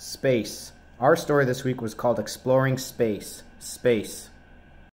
Space. Our story this week was called Exploring Space. Space.